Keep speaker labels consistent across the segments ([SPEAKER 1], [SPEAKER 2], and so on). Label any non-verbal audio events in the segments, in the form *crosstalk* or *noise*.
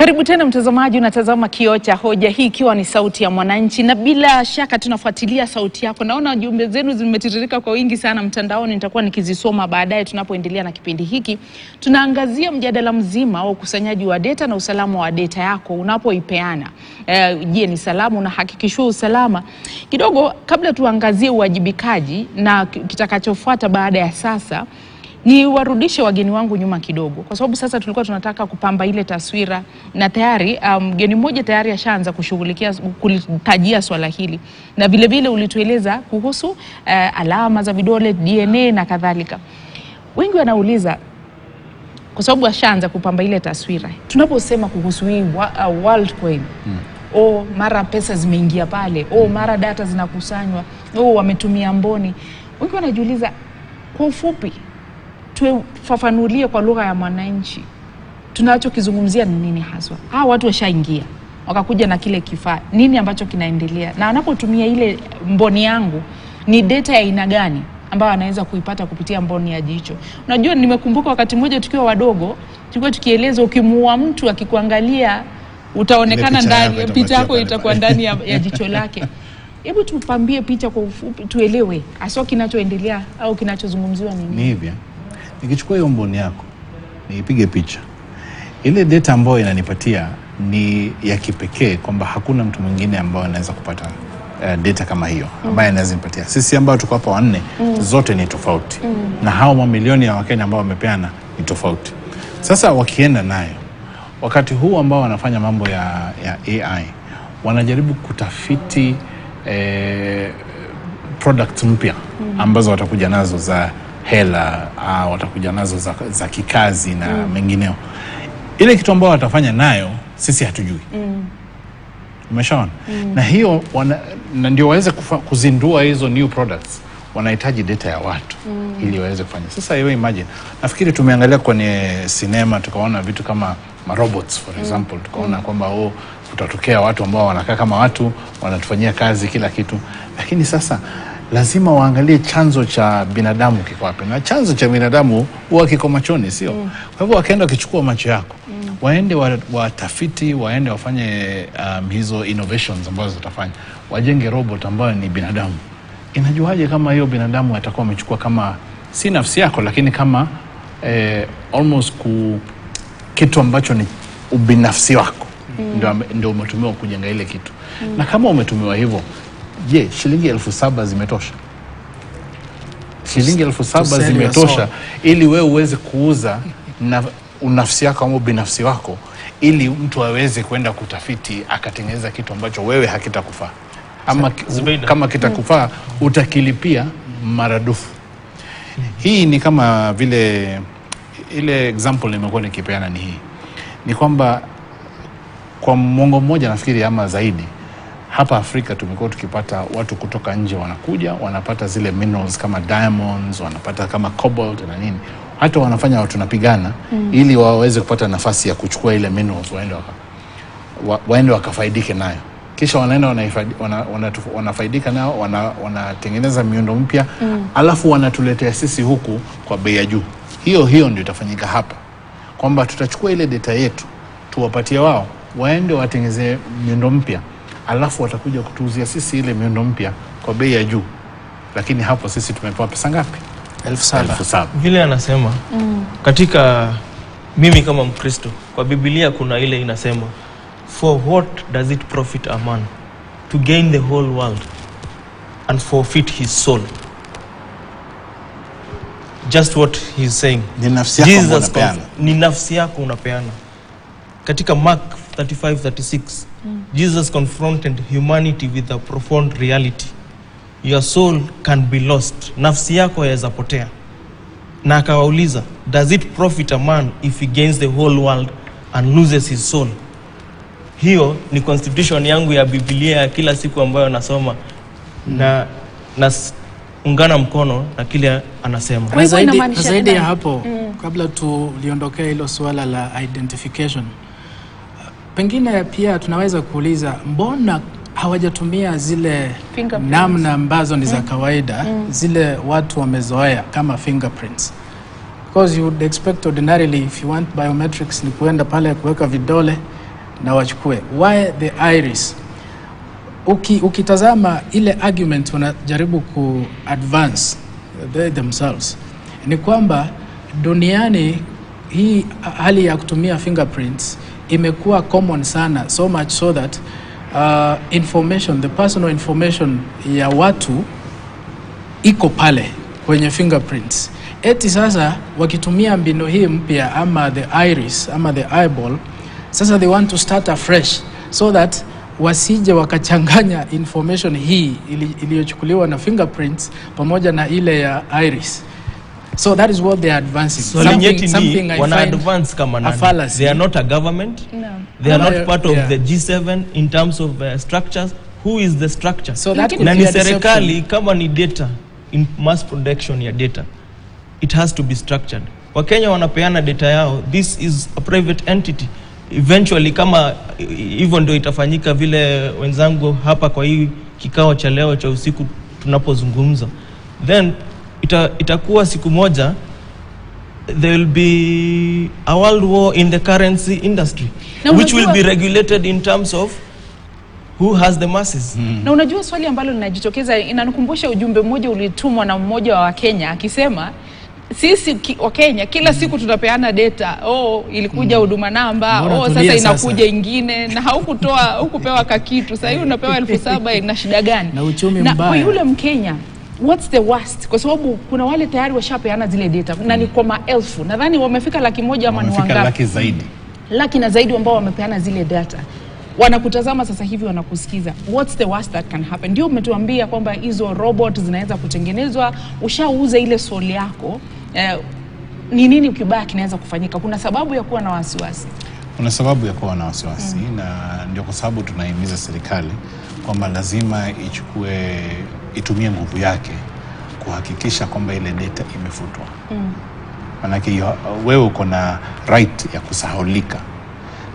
[SPEAKER 1] Karibu tena mtazamaji, unatazama Kioo cha Hoja, hii ikiwa ni sauti ya mwananchi, na bila shaka tunafuatilia sauti yako. Naona jumbe zenu zimetiririka kwa wingi sana mtandaoni, nitakuwa nikizisoma baadaye tunapoendelea na kipindi hiki. Tunaangazia mjadala mzima wa ukusanyaji wa data na usalama wa data yako unapoipeana. E, je, ni salama? Unahakikishiwa usalama? Kidogo kabla tuangazie uwajibikaji na kitakachofuata baada ya sasa ni warudishe wageni wangu nyuma kidogo, kwa sababu sasa tulikuwa tunataka kupamba ile taswira na tayari mgeni um, mmoja tayari ashaanza kushughulikia kulitajia swala hili, na vilevile ulitueleza kuhusu uh, alama za vidole, DNA na kadhalika. Wengi wanauliza kwa sababu ashaanza kupamba ile taswira, tunaposema kuhusu hii wa, uh, Worldcoin hmm. O, mara pesa zimeingia pale, o, mara data zinakusanywa, o, wametumia mboni. Wengi wanajiuliza kwa ufupi tufafanulie kwa lugha ya mwananchi tunachokizungumzia ni nini haswa. Hawa watu washaingia wakakuja na kile kifaa, nini ambacho kinaendelea, na anapotumia ile mboni yangu ni data ya aina gani ambayo anaweza kuipata kupitia mboni ya jicho. Unajua, nimekumbuka wakati mmoja tukiwa wadogo tulikuwa tukieleza, ukimuua mtu akikuangalia utaonekana ndani, picha yako itakuwa ndani ya, ya *laughs* jicho lake. Hebu tupambie picha kwa ufupi, tuelewe haswa kinachoendelea au kinachozungumziwa ni
[SPEAKER 2] Ni
[SPEAKER 1] nini.
[SPEAKER 2] Nikichukua hiyo mboni yako niipige picha, ile data ambayo inanipatia ni ya kipekee, kwamba hakuna mtu mwingine ambaye anaweza kupata uh, data kama hiyo ambaye anaweza nipatia. Sisi ambao tuko hapa wanne, mm. zote ni tofauti mm. na hao mamilioni ya Wakenya ambao wamepeana ni tofauti. Sasa wakienda nayo wakati huu ambao wanafanya mambo ya, ya AI wanajaribu kutafiti eh, products mpya ambazo watakuja nazo za hela uh, watakuja nazo za, za kikazi na mm. mengineo. Ile kitu ambayo watafanya nayo sisi hatujui. mm. Umeshaona? mm. Na hiyo wana, na ndio waweze kuzindua hizo new products wanahitaji data ya watu mm. ili waweze kufanya. Sasa hiyo imagine, nafikiri tumeangalia kwenye sinema tukaona vitu kama marobots for example, tukaona mm. kwamba oh, kutatokea watu ambao wanakaa kama watu wanatufanyia kazi kila kitu, lakini sasa lazima waangalie chanzo cha binadamu kiko wapi, na chanzo cha binadamu huwa kiko machoni, sio? mm. Kwa hivyo wakaenda wakichukua macho yako mm. waende watafiti wa- waende wafanye um, hizo innovations ambazo zitafanya wajenge robot ambayo ni binadamu. Inajuaje kama hiyo binadamu atakuwa amechukua kama si nafsi yako, lakini kama eh, almost ku, kitu ambacho ni ubinafsi wako ndio, ndio umetumiwa kujenga ile kitu mm. na kama umetumiwa hivyo, je, shilingi elfu saba zimetosha? Shilingi elfu saba zimetosha ili wewe uweze kuuza na unafsi yako ama binafsi wako, ili mtu aweze kwenda kutafiti akatengeneza kitu ambacho wewe hakitakufaa ama
[SPEAKER 3] Zubeida.
[SPEAKER 2] kama kitakufaa utakilipia maradufu. Hii ni kama vile ile example nimekuwa nikipeana ni hii, ni kwamba kwa mwongo mmoja nafikiri ama zaidi hapa Afrika tumekuwa tukipata watu kutoka nje wanakuja wanapata zile minerals kama diamonds, wanapata kama cobalt na nini, hata wanafanya watu napigana mm. ili waweze kupata nafasi ya kuchukua ile minerals waende waka, wa, waende wakafaidike nayo, kisha wanaenda wanafaidika wana, wana, wana nao wanatengeneza wana, miundo mpya mm. alafu wanatuletea sisi huku kwa bei ya juu. Hiyo hiyo ndio itafanyika hapa, kwamba tutachukua ile data yetu tuwapatie wao waende watengeneze miundo mpya alafu watakuja kutuuzia sisi ile miundo mpya kwa bei ya juu, lakini hapo sisi tumepewa pesa ngapi?
[SPEAKER 4] elfu saba
[SPEAKER 2] Elfu saba.
[SPEAKER 3] vile anasema mm. katika mimi kama mkristo kwa biblia kuna ile inasema for what does it profit a man to gain the whole world and forfeit his soul just what he's saying
[SPEAKER 2] Ni nafsi yako unapeana.
[SPEAKER 3] ni nafsi yako unapeana katika mark 35:36 jesus confronted humanity with a profound reality. Your soul can be lost. Nafsi yako yaweza potea. Na akawauliza does it profit a man if he gains the whole world and loses his soul? Hiyo ni constitution yangu ya biblia ya kila siku ambayo nasoma. Na naungana mkono na kile anasema.
[SPEAKER 4] Na zaidi, zaidi ya
[SPEAKER 1] hapo
[SPEAKER 4] hapo kabla tuliondokea hilo suala la identification pengine pia tunaweza kuuliza mbona hawajatumia zile namna ambazo ni za kawaida zile watu wamezoea kama fingerprints because you would expect ordinarily if you want biometrics ni kuenda pale kuweka vidole na wachukue. Why the iris? Uki, ukitazama ile argument wanajaribu ku advance they themselves ni kwamba duniani hii hali ya kutumia fingerprints imekuwa common sana so much so that uh, information the personal information ya watu iko pale kwenye fingerprints. Eti sasa wakitumia mbinu hii mpya ama the iris ama the eyeball, sasa they want to start afresh so that wasije wakachanganya information hii ili- iliyochukuliwa na fingerprints pamoja na ile ya iris. So that is what they are advancing.
[SPEAKER 3] Swali nyeti ni
[SPEAKER 4] I
[SPEAKER 3] wana
[SPEAKER 4] find
[SPEAKER 3] advance kama
[SPEAKER 4] a
[SPEAKER 3] nani?
[SPEAKER 4] fallacy.
[SPEAKER 3] They are not a government.
[SPEAKER 1] No.
[SPEAKER 3] They are
[SPEAKER 4] No,
[SPEAKER 3] not part of
[SPEAKER 4] yeah.
[SPEAKER 3] the G7 in terms of uh, structures. Who is the structure?
[SPEAKER 4] So that could
[SPEAKER 3] na
[SPEAKER 4] be
[SPEAKER 3] ni
[SPEAKER 4] a deception.
[SPEAKER 3] serikali kama ni data in mass production ya data it has to be structured wakenya wanapeana data yao this is a private entity eventually kama hivyo ndio itafanyika vile wenzangu hapa kwa hii kikao cha leo cha usiku tunapozungumza then ita, itakuwa siku moja there will be a world war in the currency industry
[SPEAKER 1] Na
[SPEAKER 3] which will
[SPEAKER 1] unajua-
[SPEAKER 3] be regulated in terms of who has the masses
[SPEAKER 1] Na unajua swali ambalo linajitokeza inanikumbusha ujumbe mmoja ulitumwa na mmoja wa Wakenya akisema sisi ki, Wakenya kila siku tunapeana data. Oh, ilikuja huduma namba.
[SPEAKER 4] Mora
[SPEAKER 1] Oh,
[SPEAKER 4] sasa
[SPEAKER 1] sasa
[SPEAKER 4] sasa?
[SPEAKER 1] inakuja ingine na haukutoa *laughs* hukupewa kakitu. Sasa hivi unapewa elfu saba ina shida gani?
[SPEAKER 4] Na uchumi
[SPEAKER 1] na
[SPEAKER 4] mbaya.
[SPEAKER 1] kwa yule Mkenya what's the worst? Kwa sababu kuna wale tayari washapeana zile data na ni kwa maelfu, nadhani wamefika laki moja ama ni wangapi?
[SPEAKER 2] laki zaidi.
[SPEAKER 1] Laki na zaidi ambao wamepeana zile data. Wanakutazama sasa hivi wanakusikiza. What's the worst that can happen? Ndio umetuambia kwamba hizo robot zinaweza kutengenezwa. Ushauze ile soli yako eh, ni nini kibaya kinaweza kufanyika? Kuna sababu ya kuwa na wasiwasi.
[SPEAKER 2] Kuna sababu ya kuwa na wasiwasi mm. na ndio kwa sababu tunahimiza serikali kwamba lazima ichukue itumie nguvu yake kuhakikisha kwamba ile data imefutwa mm. manake wewe uko na right ya kusahulika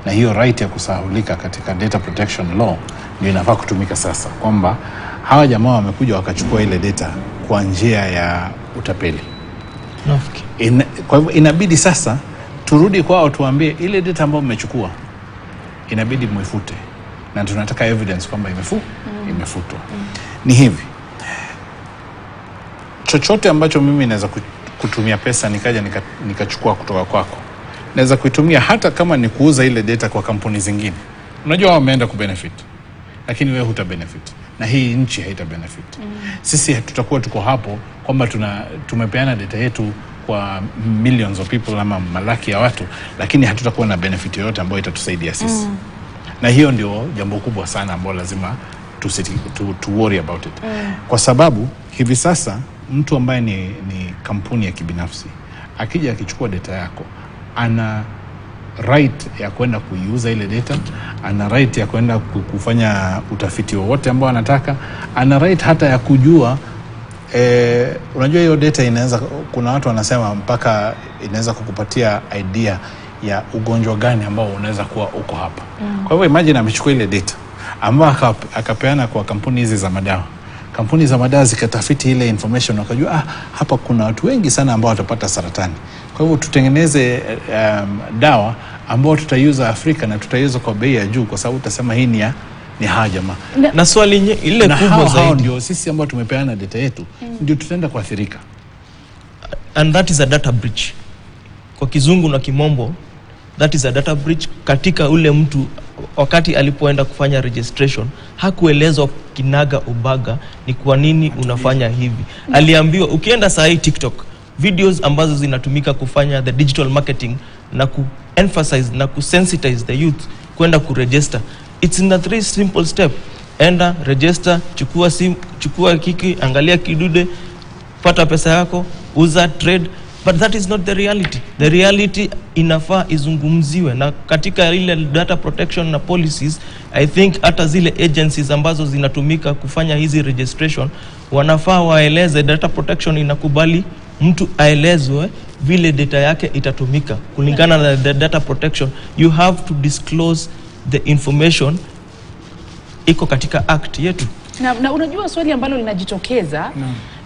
[SPEAKER 2] na hiyo right ya kusahulika katika data protection law ndio inafaa kutumika sasa kwamba hawa jamaa wamekuja wakachukua ile data kwa njia ya utapeli
[SPEAKER 3] no.
[SPEAKER 2] In, kwa hivyo inabidi sasa turudi kwao tuambie ile data ambayo mmechukua inabidi mwifute na tunataka evidence kwamba imefu, mm. imefutwa mm. ni hivi chochote ambacho mimi naweza kutumia pesa nikaja nikachukua nika- kutoka kwako naweza kuitumia hata kama ni kuuza ile data kwa kampuni zingine unajua wao wameenda kubenefit lakini wewe huta benefit na hii nchi haita benefit Mm. sisi tutakuwa tuko hapo kwamba tuna tumepeana data yetu kwa millions of people ama malaki ya watu lakini hatutakuwa na benefit yoyote ambayo itatusaidia sisi Mm. na hiyo ndio jambo kubwa sana ambalo lazima tu, tu, tu worry about it Mm. kwa sababu hivi sasa mtu ambaye ni, ni kampuni ya kibinafsi akija akichukua data yako ana right ya kwenda kuiuza ile data ana right ya kwenda kufanya utafiti wowote ambao anataka ana right hata ya kujua e, unajua hiyo data inaweza kuna watu wanasema mpaka inaweza kukupatia idea ya ugonjwa gani ambao unaweza kuwa uko hapa mm. kwa hivyo imagine amechukua ile data ambayo akapeana kwa kampuni hizi za madawa kampuni za madawa zikatafiti ile information wakajua ah, hapa kuna watu wengi sana ambao watapata saratani. Kwa hivyo tutengeneze um, dawa ambao tutaiuza afrika na tutaiuza kwa bei ya juu kwa sababu utasema hii ni ya ni hawa jamaa.
[SPEAKER 3] Na swali ile
[SPEAKER 2] na
[SPEAKER 3] kubwa zaidi.
[SPEAKER 2] ndio sisi ambao tumepeana data yetu mm. ndio tutaenda kuathirika.
[SPEAKER 3] And that is a data breach. Kwa kizungu na kimombo that is a data breach. Katika ule mtu wakati alipoenda kufanya registration hakuelezwa kinaga ubaga ni kwa nini unafanya hivi. Aliambiwa ukienda saa hii tiktok videos ambazo zinatumika kufanya the digital marketing na ku emphasize na kusensitize the youth kwenda kuregister it's in a three simple step. Enda register chukua sim, chukua kiki angalia kidude pata pesa yako uza trade but that is not the reality. The reality inafaa izungumziwe. Na katika ile data protection na policies i think hata zile agencies ambazo zinatumika kufanya hizi registration wanafaa waeleze data protection inakubali mtu aelezwe vile data yake itatumika. Kulingana na the data protection you have to disclose the information iko katika act yetu.
[SPEAKER 1] Na, na unajua swali ambalo linajitokeza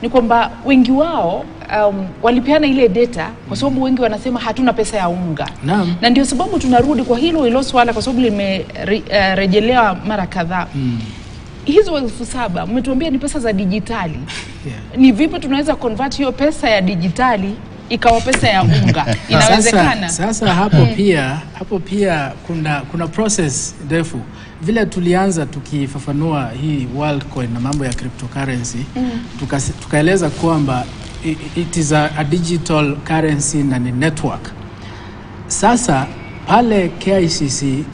[SPEAKER 1] ni kwamba wengi wao um, walipeana ile data kwa sababu wengi wanasema hatuna pesa ya unga
[SPEAKER 4] Naam.
[SPEAKER 1] na ndio sababu tunarudi kwa hilo hilo swala kwa sababu limerejelewa uh, mara kadhaa mm. hizo elfu saba mmetuambia ni pesa za dijitali *laughs*
[SPEAKER 4] Yeah.
[SPEAKER 1] ni vipi tunaweza convert hiyo pesa ya dijitali ikawa pesa ya unga. *laughs* Inawezekana?
[SPEAKER 4] Sasa, sasa hapo pia hapo pia kuna kuna process ndefu. Vile tulianza tukifafanua hii Worldcoin na mambo ya cryptocurrency tuka, tukaeleza kwamba it is a, a digital currency na ni network. Sasa pale KICC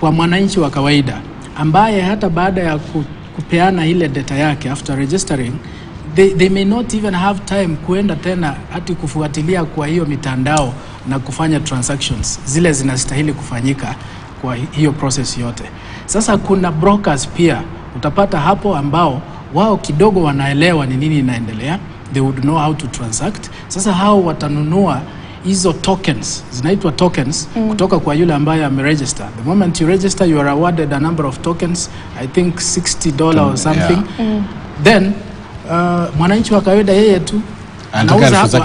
[SPEAKER 4] kwa mwananchi wa kawaida ambaye hata baada ya kupeana ile data yake after registering they, they may not even have time kuenda tena hati kufuatilia kwa hiyo mitandao na kufanya transactions zile zinastahili kufanyika kwa hiyo process yote. Sasa kuna brokers pia utapata hapo ambao wao kidogo wanaelewa ni nini inaendelea, they would know how to transact. Sasa hao watanunua hizo tokens zinaitwa tokens mm. kutoka kwa yule ambaye ameregister. The moment you register you are awarded a number of tokens I think 60 dollar or something Yeah. Mm. then uh, mwananchi wa kawaida yeye tu anauza hapo,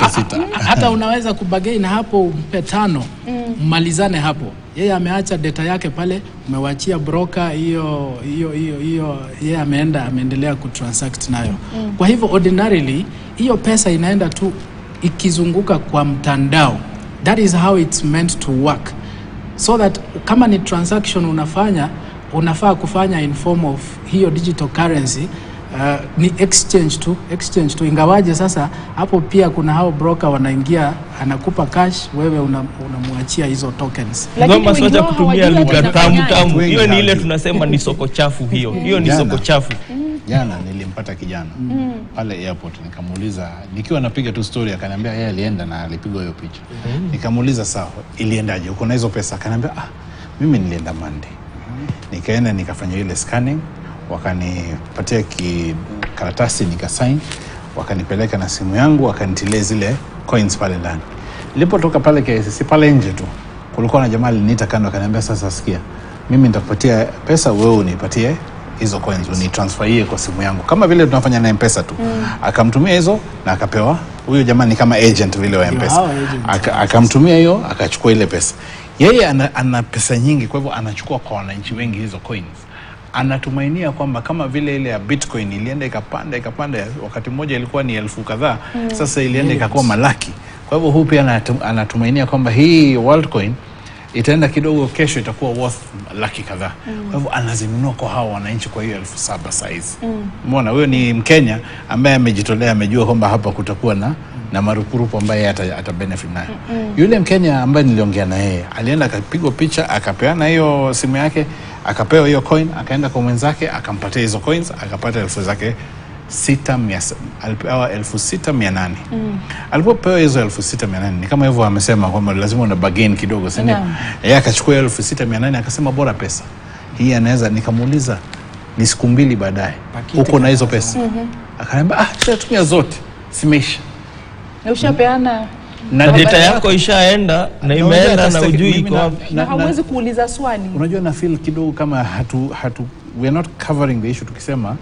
[SPEAKER 4] *laughs* hata unaweza kubagain hapo mpe tano mmalizane mm. hapo. Yeye ameacha data yake pale, umewachia broker hiyo hiyo hiyo hiyo, yeye ameenda ameendelea kutransact nayo. mm. Kwa hivyo ordinarily hiyo pesa inaenda tu ikizunguka kwa mtandao. That is how it's meant to work so that kama ni transaction unafanya unafaa kufanya in form of hiyo digital currency uh, ni exchange tu exchange tu. Ingawaje sasa hapo pia kuna hao broker wanaingia anakupa cash wewe unamwachia una- hizo tokens.
[SPEAKER 1] Lakini
[SPEAKER 3] Ngoma soja kutumia lugha tamu tamu. Hiyo ni ile tunasema ni soko chafu hiyo. *laughs* Hiyo ni soko chafu.
[SPEAKER 2] jana nilimpata kijana mm. pale airport nikamuuliza nikiwa napiga tu story akaniambia yeye alienda na alipigwa hiyo picha. Mm. nikamuuliza sawa iliendaje? Uko na hizo pesa? Akaniambia ah mimi nilienda Monday. Nikaenda nikafanya ile scanning wakanipatia kikaratasi nikasign wakanipeleka na simu yangu wakanitilia zile coins pale ndani. Nilipotoka pale KCC pale nje tu kulikuwa na jamaa aliniita kando akaniambia sasa sikia mimi nitakupatia pesa wewe unipatie hizo coins unitransferie kwa simu yangu. Kama vile tunafanya na mpesa tu. Mm. akamtumia hizo na akapewa. Huyo jamaa ni kama agent vile wa mpesa. Aka- akamtumia hiyo akachukua ile pesa. Yeye ana, ana pesa nyingi kwa hivyo anachukua kwa wananchi wengi hizo coins anatumainia kwamba kama vile ile ya bitcoin ilienda ikapanda ikapanda wakati mmoja ilikuwa ni elfu kadhaa mm. sasa ilienda ikakuwa malaki kwa hivyo huu pia anatumainia kwamba hii worldcoin itaenda kidogo kesho itakuwa worth laki kadhaa mm. kwa hivyo anazinunua kwa hawa wananchi kwa hiyo elfu saba saizi mm. umeona huyo ni mkenya ambaye amejitolea amejua kwamba hapa kutakuwa na na marupurupu ambaye ata, ata benefit -mm. yule mkenya ambaye niliongea na yeye alienda akapigwa picha akapeana hiyo simu yake akapewa hiyo coin akaenda kwa mwenzake akampatia hizo coins akapata elfu zake sita mia alipewa elfu sita mia nane mm. alipopewa hizo elfu sita mia nane ni kama hivyo amesema kwamba lazima una bargain kidogo si
[SPEAKER 1] ndio?
[SPEAKER 2] yeye akachukua elfu sita mia nane akasema bora pesa hii anaweza nikamuuliza ni siku mbili baadaye huko na hizo pesa? mm -hmm. akaniambia ah shatumia zote simeisha
[SPEAKER 1] na ushapeana
[SPEAKER 2] na
[SPEAKER 3] data
[SPEAKER 1] yako.
[SPEAKER 3] ishaenda na imeenda na ujui iko
[SPEAKER 2] na-
[SPEAKER 3] wapi.
[SPEAKER 1] na
[SPEAKER 2] na-
[SPEAKER 1] hauwezi kuuliza swali.
[SPEAKER 2] Unajua na feel kidogo kama hatu, hatu we are not covering the issue tukisema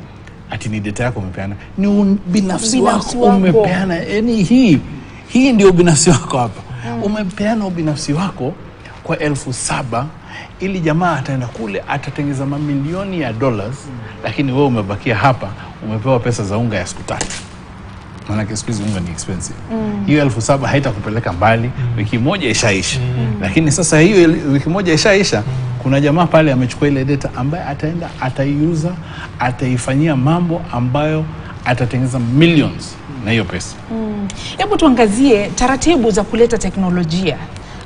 [SPEAKER 2] ati ni data yako umepeana. Ni binafsi
[SPEAKER 1] Ubinafsi
[SPEAKER 2] wako. umepeana yani hii hii ndio ubinafsi wako hapa. Umepeana ubinafsi wako kwa elfu saba ili jamaa ataenda kule atatengeza mamilioni ya dollars lakini wewe umebakia hapa umepewa pesa za unga ya siku tatu manake siku hizi unga ni expensive. Mm. hiyo elfu saba haitakupeleka mbali mm. wiki moja ishaisha. Lakini sasa hiyo wiki moja ishaisha kuna jamaa pale amechukua ile data ambaye ataenda ataiuza ataifanyia mambo ambayo atatengeneza millions na hiyo pesa.
[SPEAKER 1] Hebu tuangazie taratibu za kuleta teknolojia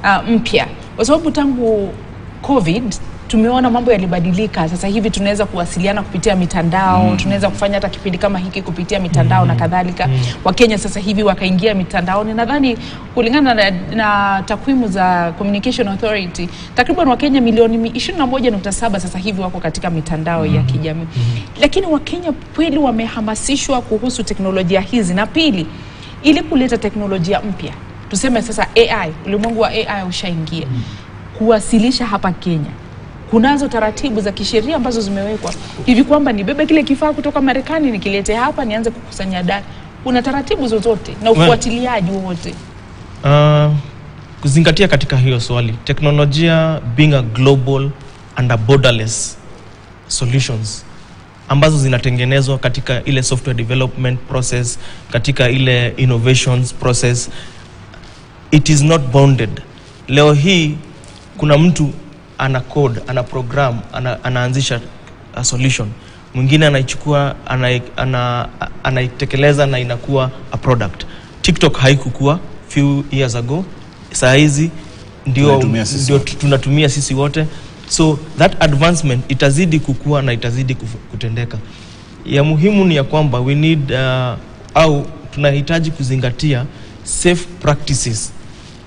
[SPEAKER 1] uh, mpya. Kwa sababu tangu covid tumeona mambo yalibadilika sasa hivi tunaweza kuwasiliana kupitia mitandao mm. tunaweza kufanya hata kipindi kama hiki kupitia mitandao mm. na kadhalika mm. wakenya sasa hivi wakaingia mitandaoni nadhani kulingana na, na takwimu za communication authority takriban wakenya milioni mi- 21.7 sasa hivi wako katika mitandao mm. ya kijamii mm. lakini wakenya kweli wamehamasishwa kuhusu teknolojia hizi na pili ili kuleta teknolojia mpya tuseme sasa ai ulimwengu wa ai ushaingia mm. kuwasilisha hapa kenya kunazo taratibu za kisheria ambazo zimewekwa hivi kwamba nibebe kile kifaa kutoka Marekani nikilete hapa nianze kukusanya data. Kuna taratibu zozote na ufuatiliaji wowote?
[SPEAKER 3] Uh, kuzingatia katika hiyo swali, teknolojia being a global and a borderless solutions ambazo zinatengenezwa katika ile software development process, katika ile innovations process, it is not bounded. Leo hii kuna mtu ana code, ana program, ana, anaanzisha a solution, mwingine anaichukua anaitekeleza ana- ana na inakuwa a product. TikTok haikukua few years ago, saa hizi ndio, ndio tunatumia sisi wote, so that advancement itazidi kukua na itazidi kutendeka. Ya muhimu ni ya kwamba we need uh, au tunahitaji kuzingatia safe practices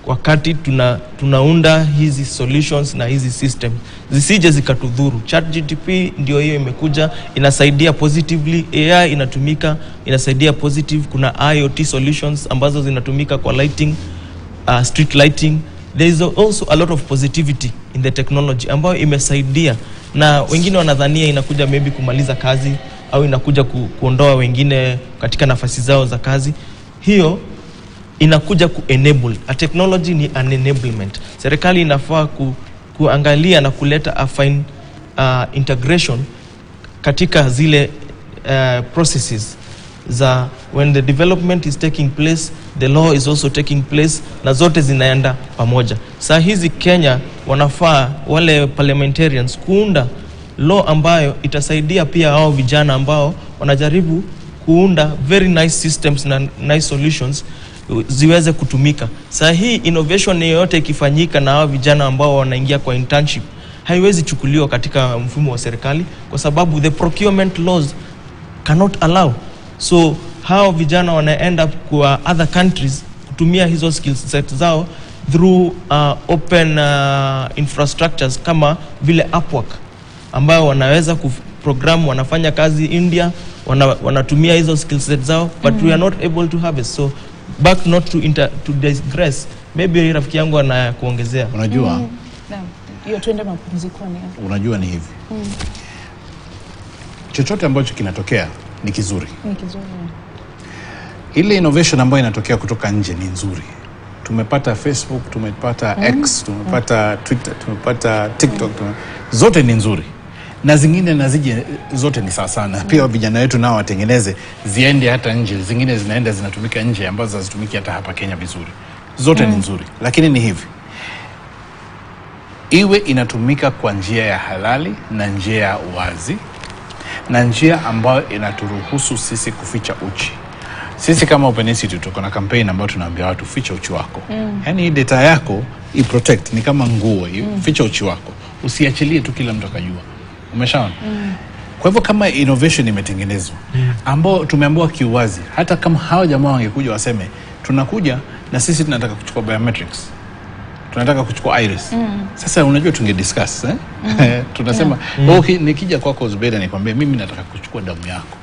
[SPEAKER 3] wakati tuna, tunaunda hizi solutions na hizi system zisije zikatudhuru. ChatGPT ndio hiyo imekuja inasaidia positively, AI inatumika inasaidia positive. Kuna IoT solutions ambazo zinatumika kwa lighting, uh, street lighting. There is also a lot of positivity in the technology ambayo imesaidia, na wengine wanadhania inakuja maybe kumaliza kazi au inakuja ku, kuondoa wengine katika nafasi zao za kazi. Hiyo inakuja ku enable a technology ni an enablement. Serikali inafaa ku, kuangalia na kuleta a fine uh, integration katika zile uh, processes za when the development is taking place the law is also taking place na zote zinaenda pamoja. Saa hizi Kenya wanafaa wale parliamentarians kuunda law ambayo itasaidia pia hao vijana ambao wanajaribu kuunda very nice systems na nice solutions ziweze kutumika. Saa hii innovation yoyote ikifanyika na hao vijana ambao wanaingia kwa internship haiwezi chukuliwa katika mfumo wa serikali kwa sababu the procurement laws cannot allow. So hao vijana wana end up kwa other countries kutumia hizo skill set zao through uh, open uh, infrastructures kama vile Upwork ambayo wanaweza kuprogram wanafanya kazi India wana, wanatumia hizo skill set zao but mm. we are not able to harvest so back not to, inter, to digress maybe rafiki yangu ana kuongezea
[SPEAKER 2] Unajua,
[SPEAKER 1] mm. Hiyo tuende mapumzikoni.
[SPEAKER 2] unajua ni hivi mm. chochote ambacho kinatokea ni kizuri.
[SPEAKER 1] Ni kizuri.
[SPEAKER 2] Ile innovation ambayo inatokea kutoka nje ni nzuri. Tumepata Facebook, tumepata mm. X, tumepata mm. Twitter, tumepata TikTok, mm. tume... zote ni nzuri na zingine na zije zote ni sawa sana. Pia vijana wetu nao watengeneze ziende hata nje, zingine zinaenda zinatumika nje ambazo hazitumiki hata hapa Kenya vizuri. Zote mm. ni nzuri, lakini ni hivi, iwe inatumika kwa njia ya halali na njia ya wazi na njia ambayo inaturuhusu sisi kuficha uchi. Sisi kama Open Institute tuko na campaign ambayo tunaambia watu ficha uchi wako. Mm. Yaani hii data yako i protect ni kama nguo, mm. ficha uchi wako. Usiachilie tu kila mtu akajua. Umeshaona? Mm. Kwa hivyo kama innovation imetengenezwa yeah, ambao tumeambiwa kiuwazi, hata kama hawa jamaa wangekuja waseme tunakuja na sisi tunataka kuchukua biometrics tunataka kuchukua iris mm. sasa unajua tunge discuss eh? mm. *laughs* tunasema yeah. okay, nikija kwako Zubeda nikwambia mimi nataka kuchukua damu yako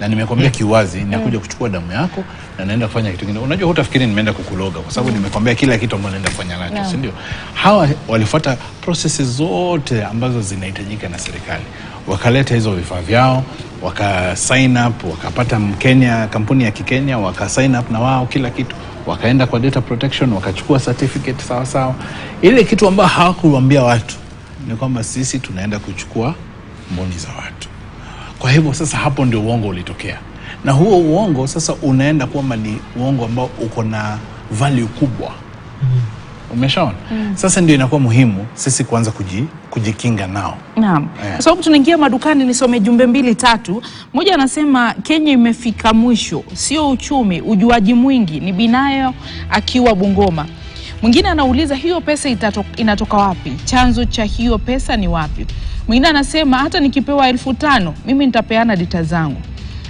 [SPEAKER 2] na nimekwambia kiwazi nakuja kuchukua damu yako na naenda kufanya kitu kingine. Unajua hutafikiri nimeenda kukuloga kwa sababu nimekwambia kila kitu ambacho naenda kufanya nacho
[SPEAKER 1] no.
[SPEAKER 2] si ndio hawa walifuata prosesi zote ambazo zinahitajika na serikali. Wakaleta hizo vifaa vyao waka sign up wakapata mkenya kampuni ya kikenya waka sign up na wao kila kitu. Wakaenda kwa data protection wakachukua certificate sawa sawa. Ile kitu ambayo hawakuambia watu ni kwamba sisi tunaenda kuchukua mboni za watu kwa hivyo sasa hapo ndio uongo ulitokea na huo uongo sasa unaenda kwamba ni uongo ambao uko na value kubwa umeshaona mm. sasa ndio inakuwa muhimu sisi kuanza kuji, kujikinga nao
[SPEAKER 1] Naam.
[SPEAKER 2] yeah.
[SPEAKER 1] Kwa sababu tunaingia madukani, nisome jumbe mbili tatu. Mmoja anasema Kenya imefika mwisho, sio uchumi, ujuaji mwingi. Ni Binayo akiwa Bungoma. Mwingine anauliza hiyo pesa itato, inatoka wapi? Chanzo cha hiyo pesa ni wapi? Mwingine anasema hata nikipewa elfu tano mimi nitapeana dita zangu.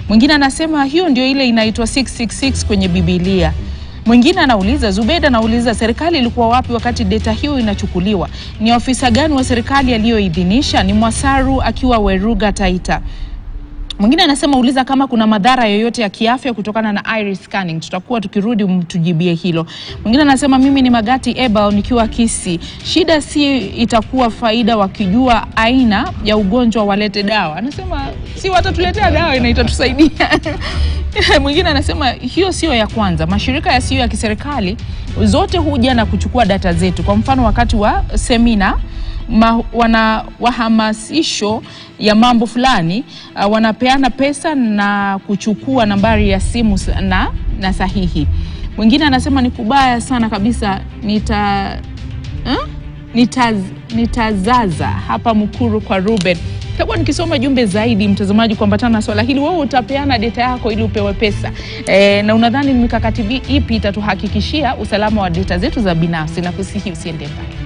[SPEAKER 1] Mwingine anasema hiyo ndio ile inaitwa 666 kwenye Biblia. Mwingine anauliza, Zubeda anauliza serikali ilikuwa wapi wakati data hiyo inachukuliwa? Ni ofisa gani wa serikali aliyoidhinisha? Ni Mwasaru akiwa Weruga Taita. Mwingine anasema uliza kama kuna madhara yoyote ya kiafya kutokana na iris scanning. Tutakuwa tukirudi mtujibie hilo. Mwingine anasema mimi ni Magati Ebal nikiwa Kisi. Shida si itakuwa faida wakijua aina ya ugonjwa walete dawa. Anasema si watatuletea dawa na itatusaidia. *laughs* Mwingine anasema hiyo sio ya kwanza. Mashirika yasiyo ya kiserikali zote huja na kuchukua data zetu. Kwa mfano wakati wa semina ma, wana wahamasisho ya mambo fulani uh, wanapeana pesa na kuchukua nambari ya simu na, na sahihi. Mwingine anasema ni kubaya sana kabisa, nita huh? Nitaz, nitazaza hapa mkuru kwa Ruben. Takuwa nikisoma jumbe zaidi, mtazamaji, kuambatana na swala hili. Wewe utapeana data yako ili upewe pesa e, na unadhani ni mikakati ipi itatuhakikishia usalama wa data zetu za binafsi? Na kusihi usiende mbali.